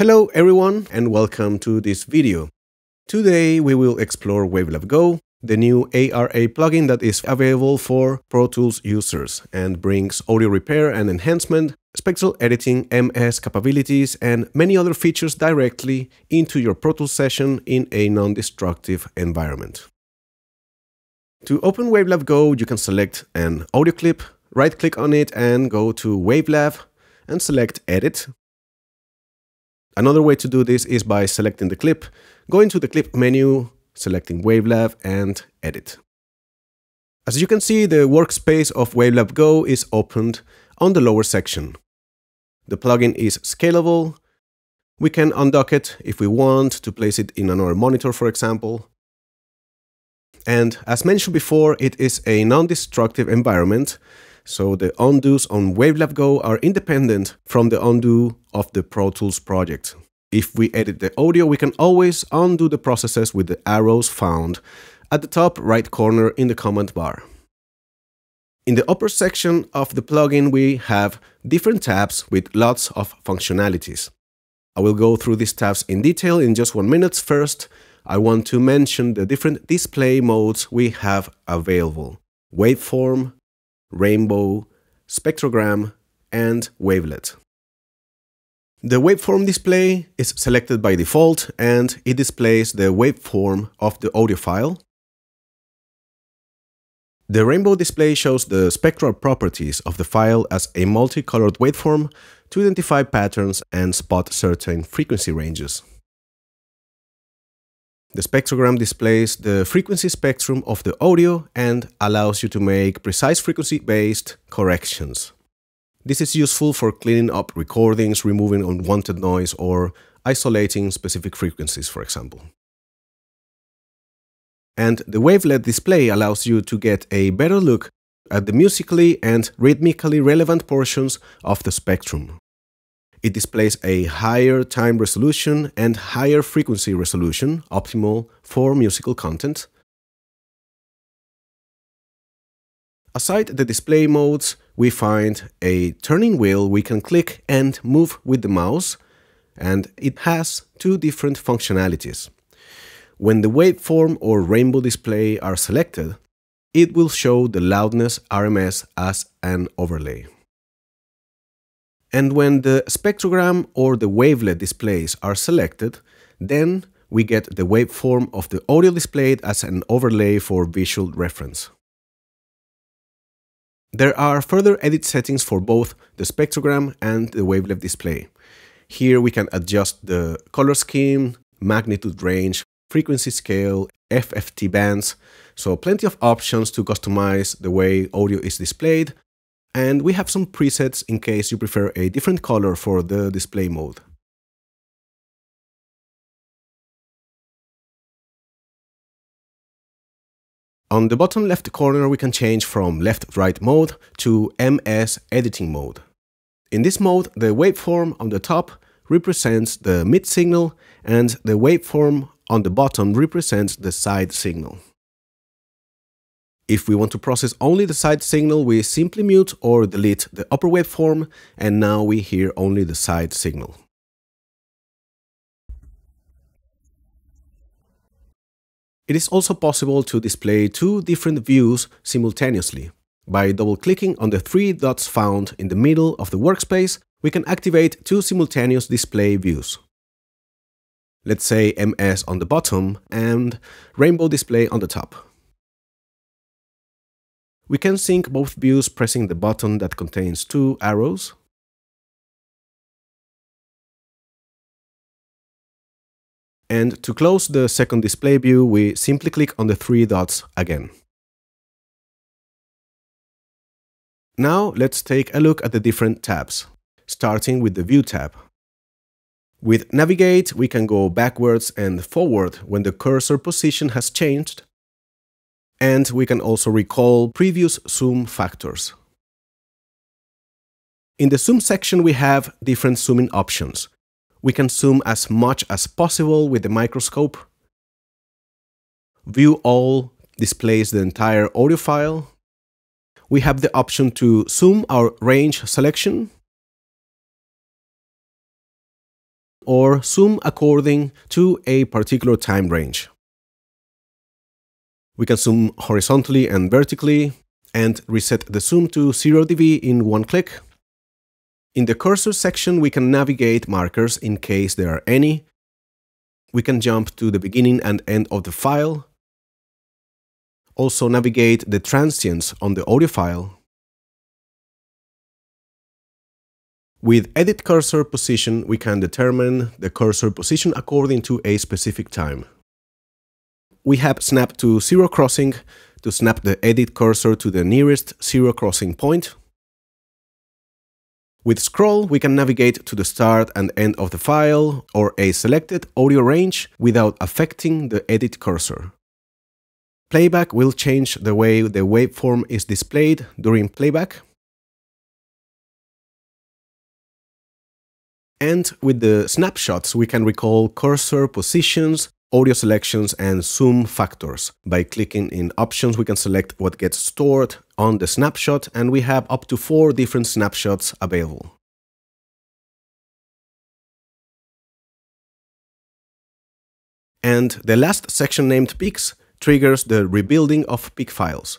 Hello everyone and welcome to this video. Today we will explore Wavelab Go, the new ARA plugin that is available for Pro Tools users and brings audio repair and enhancement, spectral editing, MS capabilities and many other features directly into your Pro Tools session in a non-destructive environment. To open Wavelab Go, you can select an audio clip, right-click on it and go to Wavelab and select Edit Another way to do this is by selecting the clip, going to the clip menu, selecting Wavelab and edit. As you can see, the workspace of Wavelab Go is opened on the lower section. The plugin is scalable. We can undock it if we want to place it in another monitor, for example. And as mentioned before, it is a non-destructive environment, so the undos on Wavelab Go are independent from the undo of the Pro Tools project. If we edit the audio, we can always undo the processes with the arrows found at the top right corner in the command bar. In the upper section of the plugin, we have different tabs with lots of functionalities. I will go through these tabs in detail in just one minute. First, I want to mention the different display modes we have available. Waveform, rainbow, spectrogram, and wavelet. The waveform display is selected by default and it displays the waveform of the audio file. The rainbow display shows the spectral properties of the file as a multicolored waveform to identify patterns and spot certain frequency ranges. The spectrogram displays the frequency spectrum of the audio and allows you to make precise frequency-based corrections. This is useful for cleaning up recordings, removing unwanted noise, or isolating specific frequencies, for example. And the wavelet display allows you to get a better look at the musically and rhythmically relevant portions of the spectrum. It displays a higher time resolution and higher frequency resolution, optimal for musical content. Aside the display modes, we find a turning wheel we can click and move with the mouse, and it has two different functionalities. When the waveform or rainbow display are selected, it will show the loudness RMS as an overlay. And when the spectrogram or the wavelet displays are selected, then we get the waveform of the audio displayed as an overlay for visual reference. There are further edit settings for both the spectrogram and the wavelet display. Here we can adjust the color scheme, magnitude range, frequency scale, FFT bands, so plenty of options to customize the way audio is displayed and we have some presets in case you prefer a different color for the display mode. On the bottom left corner, we can change from left-right mode to MS editing mode. In this mode, the waveform on the top represents the mid signal and the waveform on the bottom represents the side signal. If we want to process only the side signal, we simply mute or delete the upper waveform, and now we hear only the side signal. It is also possible to display two different views simultaneously. By double-clicking on the three dots found in the middle of the workspace, we can activate two simultaneous display views. Let's say MS on the bottom and Rainbow Display on the top. We can sync both views pressing the button that contains two arrows. And to close the second display view, we simply click on the three dots again. Now let's take a look at the different tabs, starting with the View tab. With Navigate, we can go backwards and forward when the cursor position has changed, and we can also recall previous zoom factors. In the zoom section, we have different zooming options. We can zoom as much as possible with the microscope. View all displays the entire audio file. We have the option to zoom our range selection. or zoom according to a particular time range. We can zoom horizontally and vertically and reset the zoom to 0 dB in one click. In the cursor section, we can navigate markers in case there are any. We can jump to the beginning and end of the file. Also navigate the transients on the audio file. With Edit Cursor Position, we can determine the cursor position according to a specific time. We have Snap to Zero Crossing to snap the Edit cursor to the nearest zero crossing point. With Scroll, we can navigate to the start and end of the file or a selected audio range without affecting the Edit cursor. Playback will change the way the waveform is displayed during playback. And with the snapshots, we can recall cursor positions, audio selections, and zoom factors. By clicking in options, we can select what gets stored on the snapshot, and we have up to four different snapshots available. And the last section named peaks triggers the rebuilding of peak files.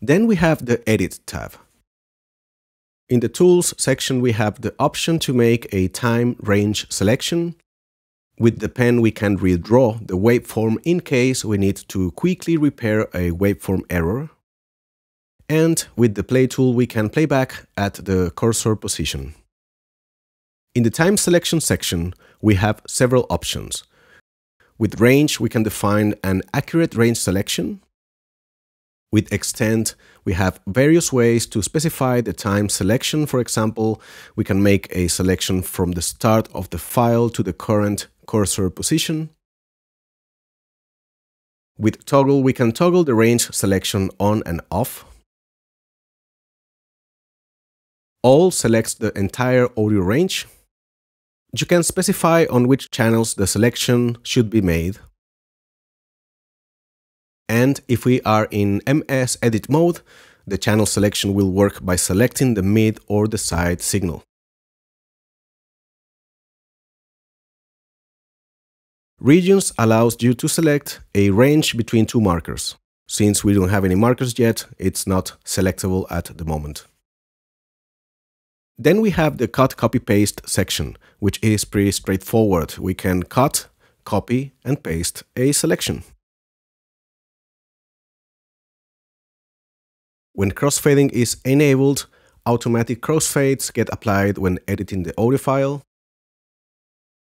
Then we have the Edit tab. In the Tools section, we have the option to make a time range selection. With the pen, we can redraw the waveform in case we need to quickly repair a waveform error. And with the Play tool, we can play back at the cursor position. In the Time Selection section, we have several options. With Range, we can define an accurate range selection. With extend, we have various ways to specify the time selection. For example, we can make a selection from the start of the file to the current cursor position. With toggle, we can toggle the range selection on and off. All selects the entire audio range. You can specify on which channels the selection should be made. And if we are in MS edit mode, the channel selection will work by selecting the mid or the side signal. Regions allows you to select a range between two markers. Since we don't have any markers yet, it's not selectable at the moment. Then we have the cut copy paste section, which is pretty straightforward. We can cut, copy and paste a selection. When crossfading is enabled, automatic crossfades get applied when editing the audio file.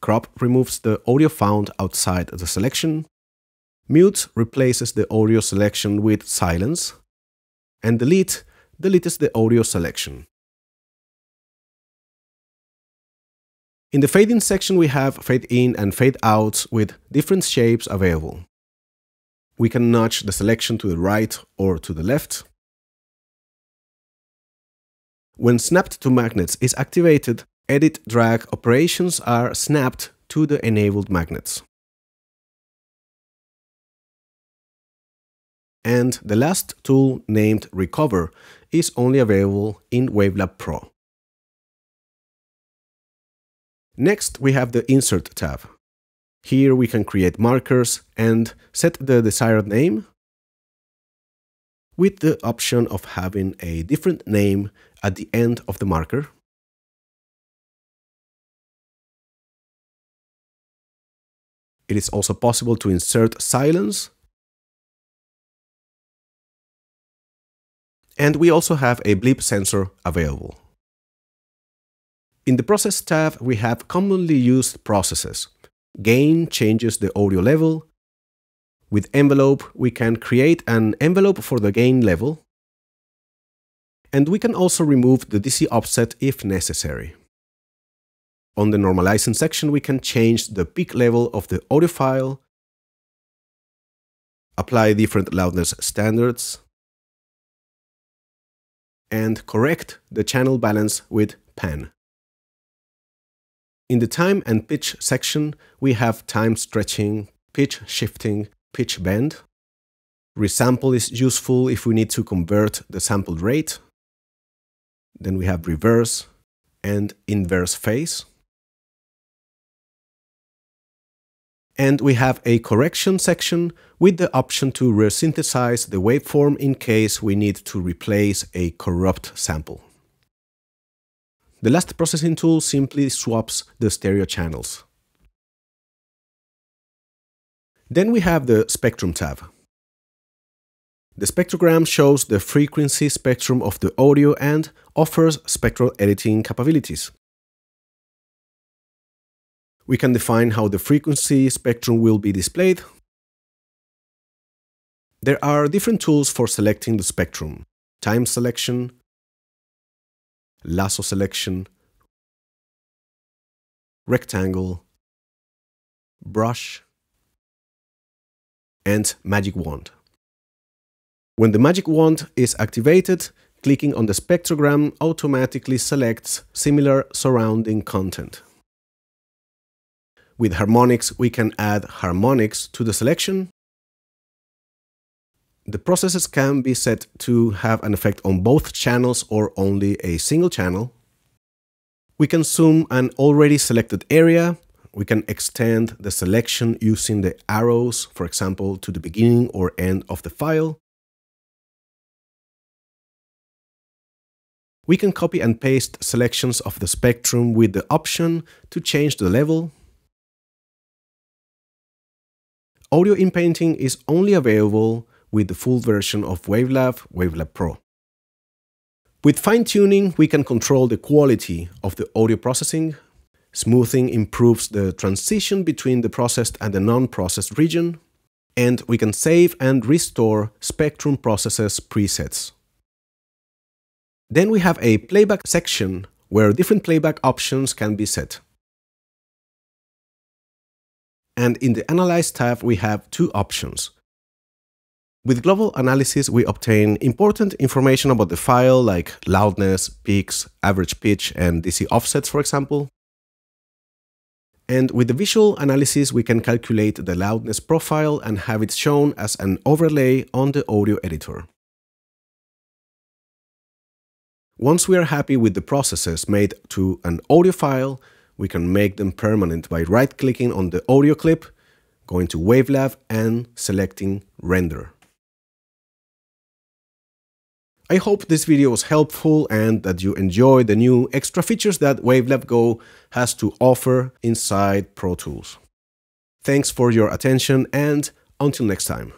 Crop removes the audio found outside the selection. Mute replaces the audio selection with silence. And delete deletes the audio selection. In the fade in section, we have fade in and fade out with different shapes available. We can nudge the selection to the right or to the left. When snapped to magnets is activated, edit drag operations are snapped to the enabled magnets. And the last tool named Recover is only available in Wavelab Pro. Next, we have the Insert tab. Here we can create markers and set the desired name with the option of having a different name at the end of the marker. It is also possible to insert silence. And we also have a bleep censor available. In the Process tab, we have commonly used processes. Gain changes the audio level, with envelope, we can create an envelope for the gain level. And we can also remove the DC offset if necessary. On the normalizing section, we can change the peak level of the audio file, apply different loudness standards, and correct the channel balance with pan. In the time and pitch section, we have time stretching, pitch shifting, pitch bend. Resample is useful if we need to convert the sampled rate. Then we have reverse and inverse phase. And we have a correction section with the option to resynthesize the waveform in case we need to replace a corrupt sample. The last processing tool simply swaps the stereo channels. Then we have the Spectrum tab. The spectrogram shows the frequency spectrum of the audio and offers spectral editing capabilities. We can define how the frequency spectrum will be displayed. There are different tools for selecting the spectrum. Time selection, lasso selection, rectangle, brush, and magic wand. When the magic wand is activated, clicking on the spectrogram automatically selects similar surrounding content. With harmonics, we can add harmonics to the selection. The processes can be set to have an effect on both channels or only a single channel. We can zoom an already selected area. We can extend the selection using the arrows, for example, to the beginning or end of the file. We can copy and paste selections of the spectrum with the option to change the level. Audio inpainting is only available with the full version of Wavelab, Wavelab Pro. With fine-tuning, we can control the quality of the audio processing. Smoothing improves the transition between the processed and the non-processed region. And we can save and restore Spectrum Processes presets. Then we have a playback section where different playback options can be set. And in the Analyze tab, we have two options. With global analysis, we obtain important information about the file like loudness, peaks, average pitch, and DC offsets, for example. And with the visual analysis, we can calculate the loudness profile and have it shown as an overlay on the audio editor. Once we are happy with the processes made to an audio file, we can make them permanent by right-clicking on the audio clip, going to Wavelab and selecting Render. I hope this video was helpful and that you enjoy the new extra features that Wavelab Go has to offer inside Pro Tools. Thanks for your attention and until next time.